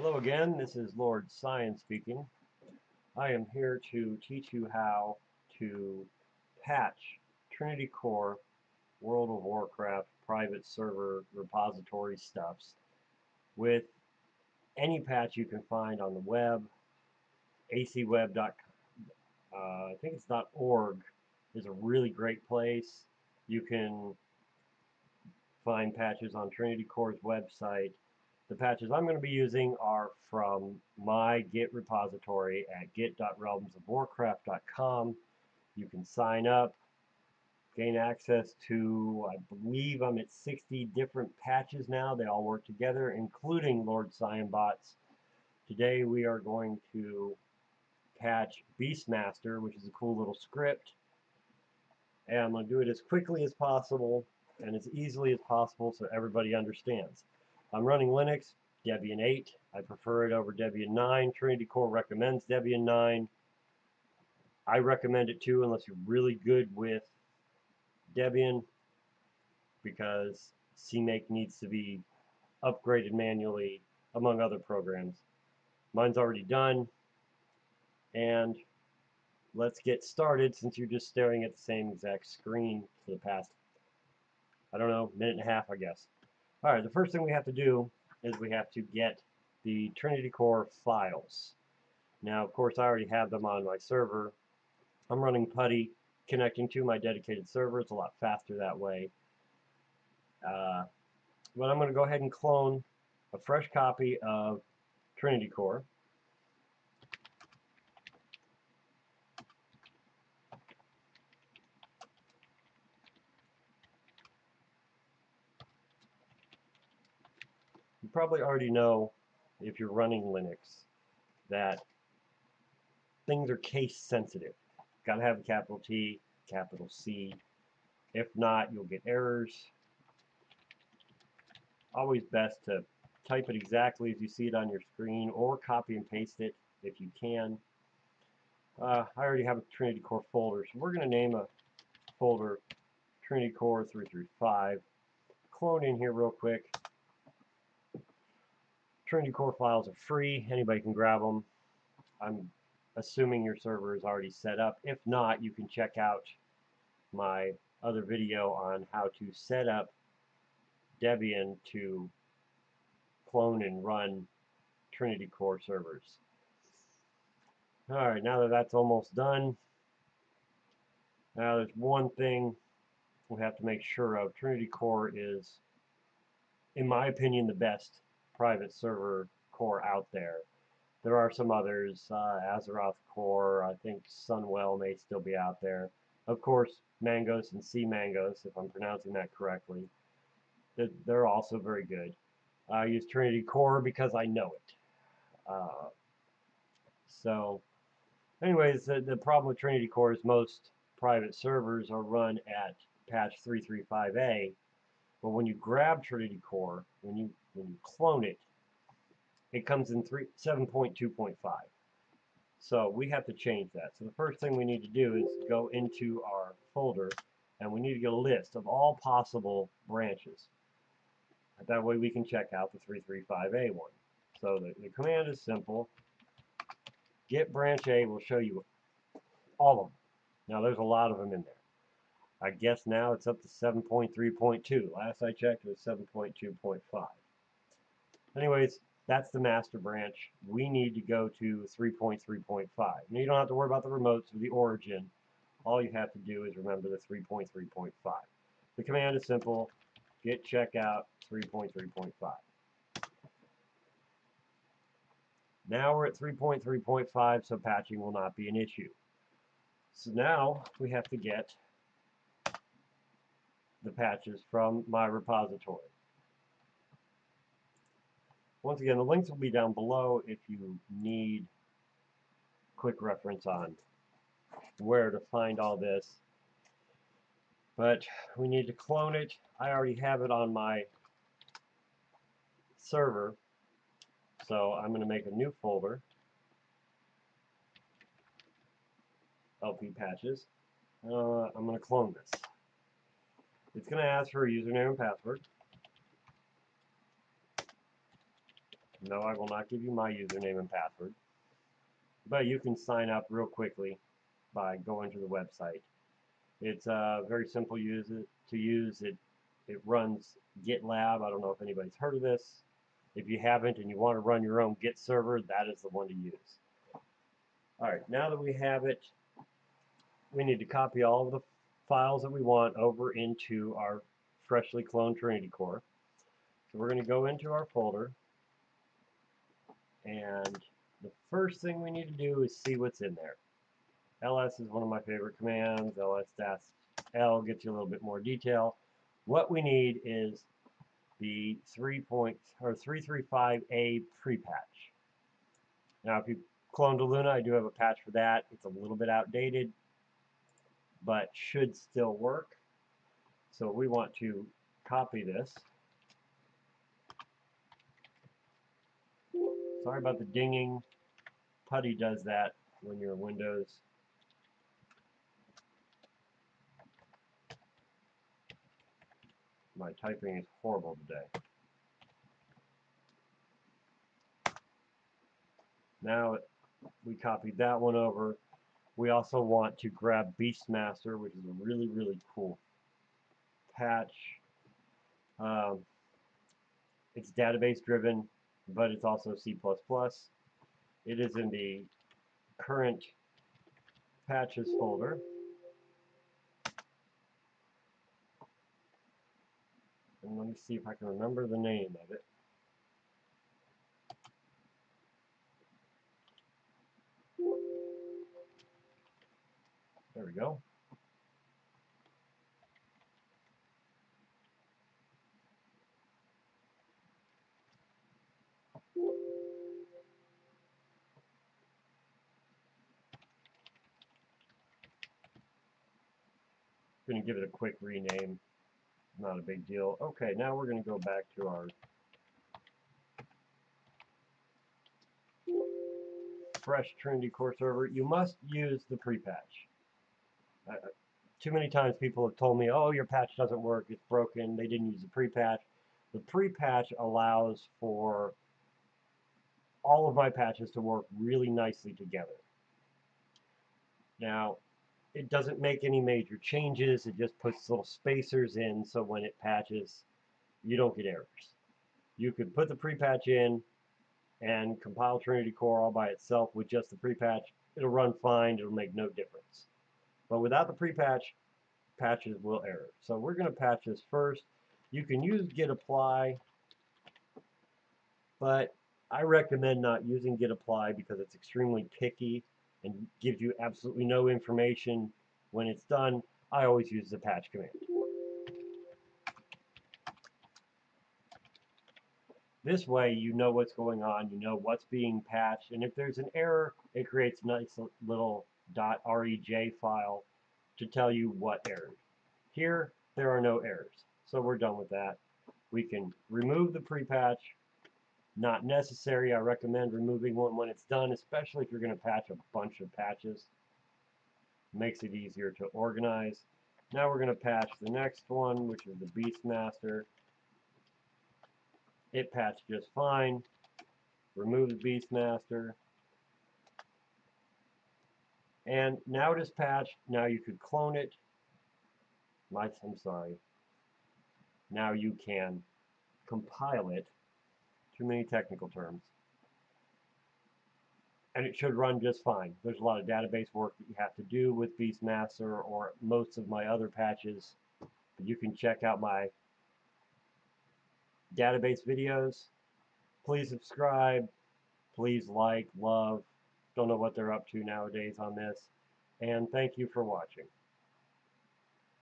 Hello again, this is Lord Psyan speaking. I am here to teach you how to patch Trinity Core World of Warcraft private server repository stuffs with any patch you can find on the web, acweb.com. Uh, I think it's .org is a really great place. You can find patches on Trinity Core's website the patches I'm going to be using are from my Git repository at git.realmsofwarcraft.com. You can sign up, gain access to, I believe I'm at 60 different patches now. They all work together, including Lord Cyanbots. Today we are going to patch Beastmaster, which is a cool little script. And I'm going to do it as quickly as possible and as easily as possible so everybody understands. I'm running Linux, Debian 8. I prefer it over Debian 9. Trinity Core recommends Debian 9. I recommend it too unless you're really good with Debian because CMake needs to be upgraded manually among other programs. Mine's already done and let's get started since you're just staring at the same exact screen for the past I don't know minute and a half I guess. Alright, the first thing we have to do is we have to get the Trinity Core files. Now, of course, I already have them on my server. I'm running PuTTY, connecting to my dedicated server. It's a lot faster that way. Uh, but I'm going to go ahead and clone a fresh copy of Trinity Core. Probably already know, if you're running Linux, that things are case sensitive. Got to have a capital T, capital C. If not, you'll get errors. Always best to type it exactly as you see it on your screen or copy and paste it if you can. Uh, I already have a Trinity Core folder, so we're going to name a folder Trinity Core 335. Clone in here real quick. Trinity Core files are free. Anybody can grab them. I'm assuming your server is already set up. If not, you can check out my other video on how to set up Debian to clone and run Trinity Core servers. Alright, now that that's almost done, now there's one thing we have to make sure of. Trinity Core is, in my opinion, the best private server core out there. There are some others, uh, Azeroth Core, I think Sunwell may still be out there. Of course, Mangos and CMangos, if I'm pronouncing that correctly. They're also very good. I use Trinity Core because I know it. Uh, so, anyways, the, the problem with Trinity Core is most private servers are run at patch 335A, but when you grab Trinity Core, when you when you clone it, it comes in 7.2.5. So we have to change that. So the first thing we need to do is go into our folder and we need to get a list of all possible branches. That way we can check out the 335A one. So the, the command is simple. Git branch A will show you all of them. Now there's a lot of them in there. I guess now it's up to 7.3.2. Last I checked it was 7.2.5. Anyways, that's the master branch. We need to go to 3.3.5. Now you don't have to worry about the remotes or the origin. All you have to do is remember the 3.3.5. The command is simple. Git checkout 3.3.5. Now we're at 3.3.5, so patching will not be an issue. So now we have to get the patches from my repository. Once again, the links will be down below if you need quick reference on where to find all this. But we need to clone it. I already have it on my server. So I'm going to make a new folder. LP patches. Uh, I'm going to clone this. It's going to ask for a username and password. No, I will not give you my username and password. But you can sign up real quickly by going to the website. It's uh, very simple use it, to use. It it runs GitLab. I don't know if anybody's heard of this. If you haven't and you want to run your own Git server, that is the one to use. All right, now that we have it, we need to copy all of the files that we want over into our freshly cloned Trinity Core. So we're going to go into our folder, and the first thing we need to do is see what's in there. ls is one of my favorite commands. ls-l gets you a little bit more detail. What we need is the 3 point, or 335A pre-patch. Now, if you cloned Eluna, I do have a patch for that. It's a little bit outdated, but should still work. So we want to copy this. Sorry about the dinging. PuTTY does that when you're Windows. My typing is horrible today. Now we copied that one over. We also want to grab Beastmaster, which is a really, really cool patch. Um, it's database driven, but it's also C++. It is in the current patches folder. And let me see if I can remember the name of it. There we go. Going to give it a quick rename. Not a big deal. Okay, now we're going to go back to our fresh Trinity Core server. You must use the pre-patch. Uh, too many times people have told me, oh, your patch doesn't work, it's broken, they didn't use the pre-patch. The pre-patch allows for all of my patches to work really nicely together. Now, it doesn't make any major changes. It just puts little spacers in so when it patches, you don't get errors. You could put the pre-patch in and compile Trinity Core all by itself with just the pre-patch. It'll run fine. It'll make no difference. But without the pre-patch, patches will error. So we're going to patch this first. You can use git apply, but I recommend not using git apply because it's extremely picky and gives you absolutely no information when it's done, I always use the patch command. This way you know what's going on, you know what's being patched, and if there's an error, it creates a nice little .rej file to tell you what errors. Here, there are no errors, so we're done with that. We can remove the pre-patch, not necessary. I recommend removing one when it's done, especially if you're going to patch a bunch of patches. Makes it easier to organize. Now we're going to patch the next one, which is the Beastmaster. It patched just fine. Remove the Beastmaster. And now it is patched. Now you could clone it. I'm sorry. Now you can compile it too many technical terms. And it should run just fine. There's a lot of database work that you have to do with Beastmaster or most of my other patches. But you can check out my database videos. Please subscribe. Please like, love. Don't know what they're up to nowadays on this. And thank you for watching.